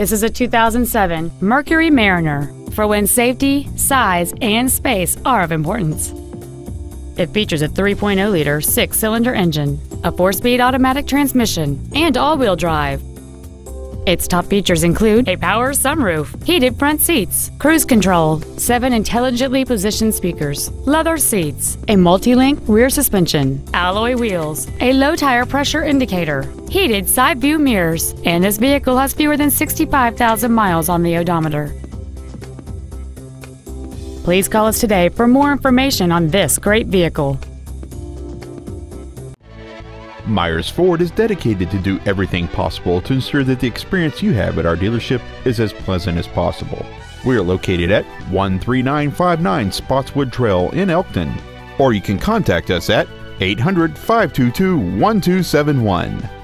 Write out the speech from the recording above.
This is a 2007 Mercury Mariner for when safety, size, and space are of importance. It features a 3.0 liter six cylinder engine, a four speed automatic transmission, and all wheel drive. Its top features include a power sunroof, heated front seats, cruise control, seven intelligently positioned speakers, leather seats, a multi-link rear suspension, alloy wheels, a low tire pressure indicator, heated side view mirrors, and this vehicle has fewer than 65,000 miles on the odometer. Please call us today for more information on this great vehicle. Myers Ford is dedicated to do everything possible to ensure that the experience you have at our dealership is as pleasant as possible. We are located at 13959 Spotswood Trail in Elkton, or you can contact us at 800 522 1271.